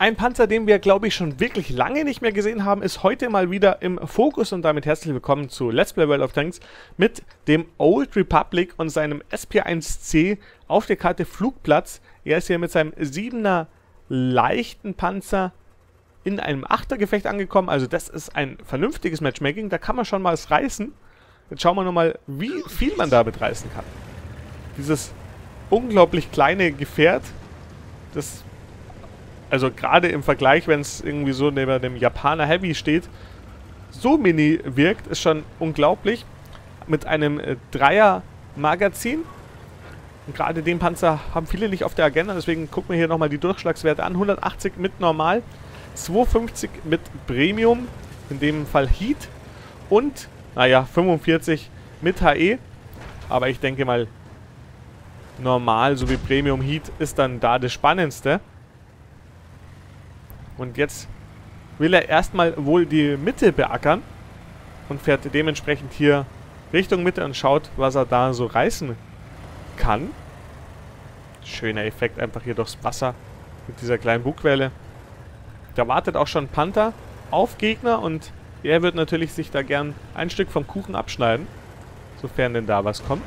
Ein Panzer, den wir, glaube ich, schon wirklich lange nicht mehr gesehen haben, ist heute mal wieder im Fokus und damit herzlich willkommen zu Let's Play World of Tanks mit dem Old Republic und seinem SP1C auf der Karte Flugplatz. Er ist hier mit seinem 7er leichten Panzer in einem 8er Gefecht angekommen, also das ist ein vernünftiges Matchmaking, da kann man schon mal was reißen. Jetzt schauen wir nochmal, wie viel man damit reißen kann. Dieses unglaublich kleine Gefährt, das also gerade im Vergleich, wenn es irgendwie so neben dem Japaner Heavy steht, so mini wirkt, ist schon unglaublich. Mit einem äh, Dreier-Magazin. Gerade den Panzer haben viele nicht auf der Agenda, deswegen gucken wir hier nochmal die Durchschlagswerte an. 180 mit Normal, 250 mit Premium, in dem Fall Heat und, naja, 45 mit HE. Aber ich denke mal, Normal sowie Premium Heat ist dann da das Spannendste. Und jetzt will er erstmal wohl die Mitte beackern und fährt dementsprechend hier Richtung Mitte und schaut, was er da so reißen kann. Schöner Effekt einfach hier durchs Wasser mit dieser kleinen Bugwelle. Da wartet auch schon Panther auf Gegner und er wird natürlich sich da gern ein Stück vom Kuchen abschneiden, sofern denn da was kommt.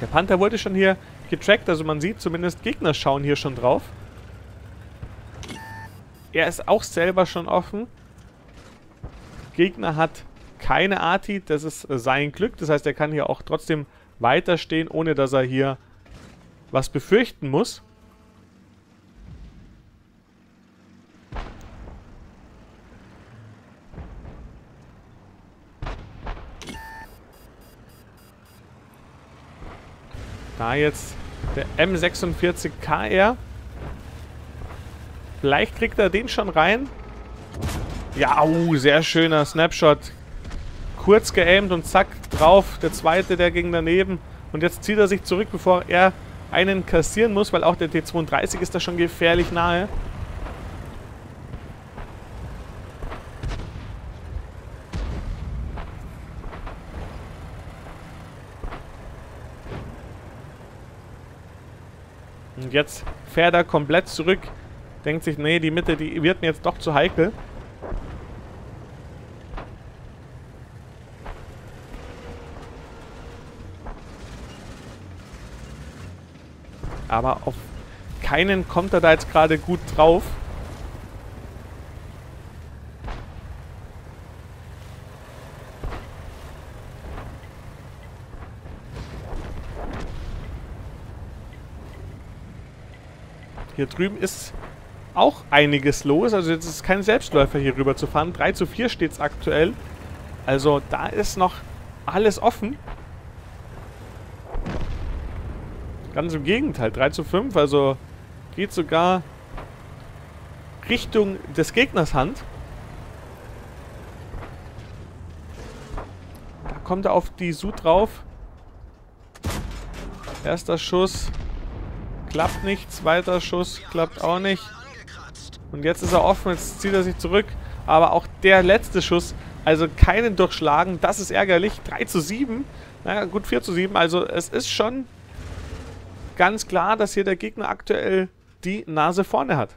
Der Panther wurde schon hier getrackt, also man sieht zumindest Gegner schauen hier schon drauf. Er ist auch selber schon offen. Gegner hat keine Arti, das ist sein Glück. Das heißt, er kann hier auch trotzdem weiterstehen, ohne dass er hier was befürchten muss. Da jetzt der M46KR. Vielleicht kriegt er den schon rein. Ja, uh, sehr schöner Snapshot. Kurz geaimt und zack, drauf. Der zweite, der ging daneben. Und jetzt zieht er sich zurück, bevor er einen kassieren muss, weil auch der T32 ist da schon gefährlich nahe. Und jetzt fährt er komplett zurück denkt sich, nee, die Mitte, die wird mir jetzt doch zu heikel. Aber auf keinen kommt er da jetzt gerade gut drauf. Hier drüben ist auch einiges los. Also jetzt ist es kein Selbstläufer hier rüber zu fahren. 3 zu 4 steht es aktuell. Also da ist noch alles offen. Ganz im Gegenteil, 3 zu 5. Also geht sogar Richtung des Gegners Hand. Da kommt er auf die Su drauf. Erster Schuss. Klappt nicht. Zweiter Schuss. Klappt auch nicht. Und jetzt ist er offen, jetzt zieht er sich zurück. Aber auch der letzte Schuss, also keinen durchschlagen, das ist ärgerlich. 3 zu 7, naja gut 4 zu 7, also es ist schon ganz klar, dass hier der Gegner aktuell die Nase vorne hat.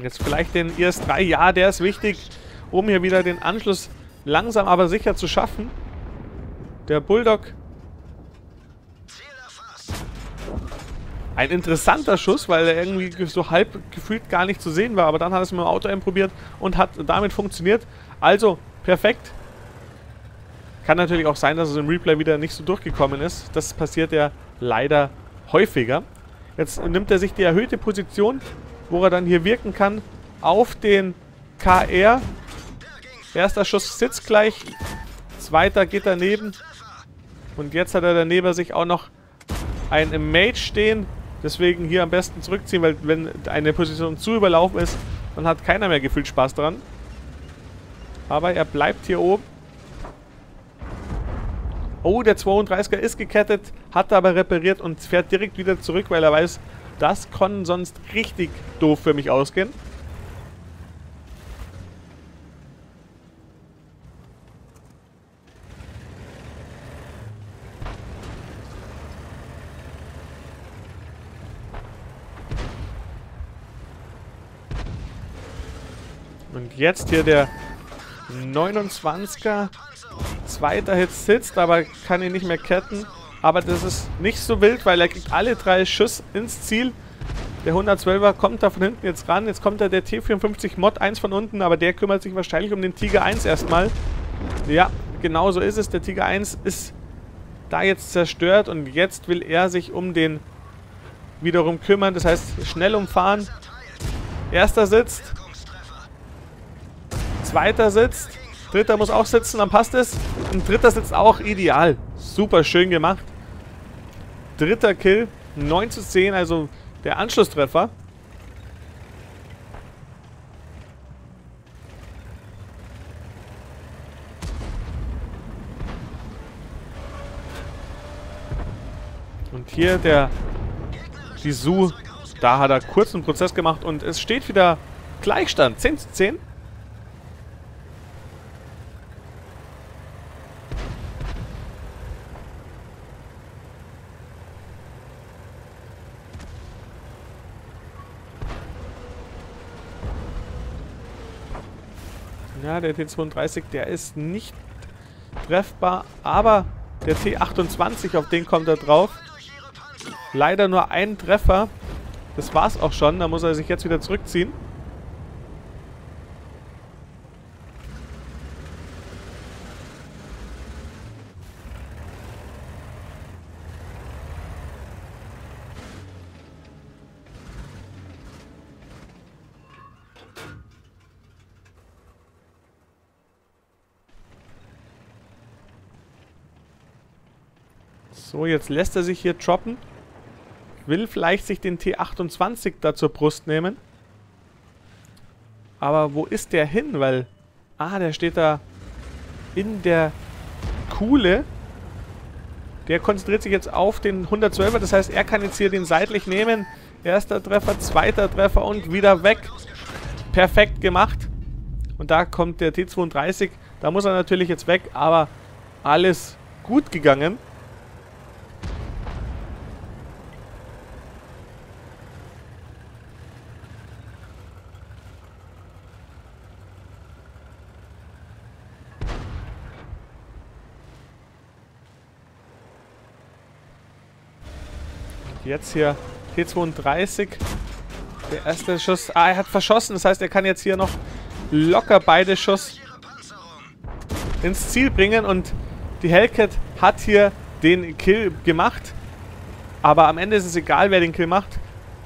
Jetzt vielleicht den IS-3, ja, der ist wichtig, um hier wieder den Anschluss langsam aber sicher zu schaffen. Der Bulldog Ein interessanter Schuss, weil er irgendwie so halb gefühlt gar nicht zu sehen war. Aber dann hat es mit dem Auto probiert und hat damit funktioniert. Also, perfekt. Kann natürlich auch sein, dass es im Replay wieder nicht so durchgekommen ist. Das passiert ja leider häufiger. Jetzt nimmt er sich die erhöhte Position, wo er dann hier wirken kann, auf den KR. Erster Schuss sitzt gleich. Zweiter geht daneben. Und jetzt hat er daneben sich auch noch einen Mage stehen. Deswegen hier am besten zurückziehen, weil wenn eine Position zu überlaufen ist, dann hat keiner mehr gefühlt Spaß dran. Aber er bleibt hier oben. Oh, der 32er ist gekettet, hat aber repariert und fährt direkt wieder zurück, weil er weiß, das kann sonst richtig doof für mich ausgehen. Jetzt hier der 29er. Zweiter Hit sitzt, aber kann ihn nicht mehr ketten. Aber das ist nicht so wild, weil er kriegt alle drei Schuss ins Ziel. Der 112er kommt da von hinten jetzt ran. Jetzt kommt da der T54 Mod 1 von unten, aber der kümmert sich wahrscheinlich um den Tiger 1 erstmal. Ja, genau so ist es. Der Tiger 1 ist da jetzt zerstört und jetzt will er sich um den wiederum kümmern. Das heißt, schnell umfahren. Erster sitzt. Zweiter sitzt. Dritter muss auch sitzen, dann passt es. Und dritter sitzt auch ideal. Super schön gemacht. Dritter Kill. 9 zu 10, also der Anschlusstreffer. Und hier der Jisu, da hat er kurz einen Prozess gemacht und es steht wieder Gleichstand. 10 zu 10. Der T32, der ist nicht treffbar, aber der T28, auf den kommt er drauf. Leider nur ein Treffer. Das war's auch schon, da muss er sich jetzt wieder zurückziehen. So, jetzt lässt er sich hier droppen. Will vielleicht sich den T28 da zur Brust nehmen. Aber wo ist der hin? Weil, ah, der steht da in der Kuhle. Der konzentriert sich jetzt auf den 112er. Das heißt, er kann jetzt hier den seitlich nehmen. Erster Treffer, zweiter Treffer und wieder weg. Perfekt gemacht. Und da kommt der T32. Da muss er natürlich jetzt weg, aber alles gut gegangen. Jetzt hier T32. Der erste Schuss. Ah, er hat verschossen. Das heißt, er kann jetzt hier noch locker beide Schuss ins Ziel bringen. Und die Hellcat hat hier den Kill gemacht. Aber am Ende ist es egal, wer den Kill macht.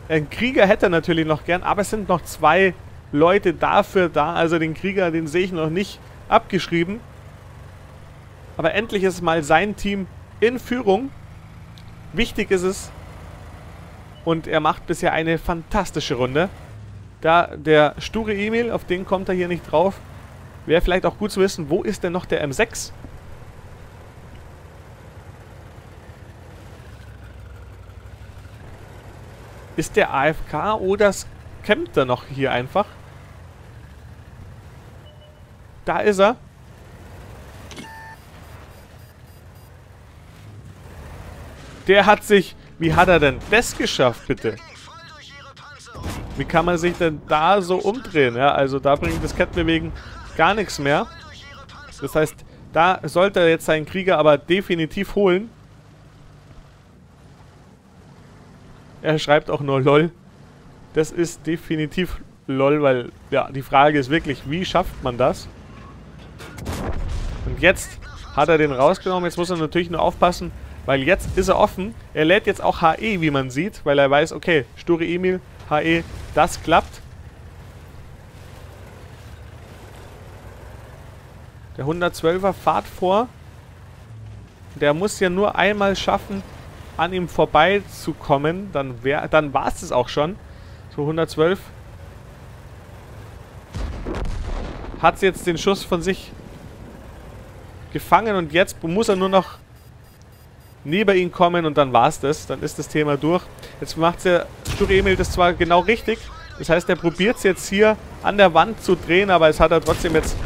Ein Krieger hätte er natürlich noch gern. Aber es sind noch zwei Leute dafür da. Also den Krieger, den sehe ich noch nicht abgeschrieben. Aber endlich ist mal sein Team in Führung. Wichtig ist es, und er macht bisher eine fantastische Runde. Da der sture Emil, auf den kommt er hier nicht drauf. Wäre vielleicht auch gut zu wissen, wo ist denn noch der M6? Ist der AFK oder campt er noch hier einfach? Da ist er. Der hat sich wie hat er denn das geschafft, bitte? Wie kann man sich denn da so umdrehen? Ja, also da bringt das Kettenbewegen gar nichts mehr. Das heißt, da sollte er jetzt seinen Krieger aber definitiv holen. Er schreibt auch nur LOL. Das ist definitiv LOL, weil ja, die Frage ist wirklich, wie schafft man das? Und jetzt hat er den rausgenommen. Jetzt muss er natürlich nur aufpassen, weil jetzt ist er offen. Er lädt jetzt auch HE, wie man sieht, weil er weiß, okay, Sture Emil, HE, das klappt. Der 112er fahrt vor. Der muss ja nur einmal schaffen, an ihm vorbeizukommen. Dann, dann war es das auch schon. So, 112 hat jetzt den Schuss von sich gefangen und jetzt muss er nur noch neben ihn kommen und dann war es das. Dann ist das Thema durch. Jetzt macht der Sture Emil das zwar genau richtig. Das heißt, er probiert es jetzt hier an der Wand zu drehen, aber es hat er trotzdem jetzt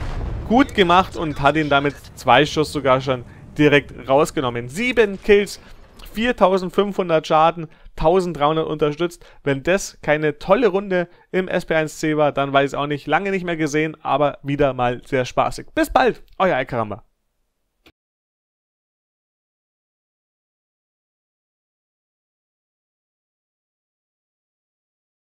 gut gemacht und hat ihn damit zwei Schuss sogar schon direkt rausgenommen. Sieben Kills 4500 Schaden, 1300 unterstützt. Wenn das keine tolle Runde im SP1C war, dann weiß ich auch nicht. Lange nicht mehr gesehen, aber wieder mal sehr spaßig. Bis bald, euer Alkaramba.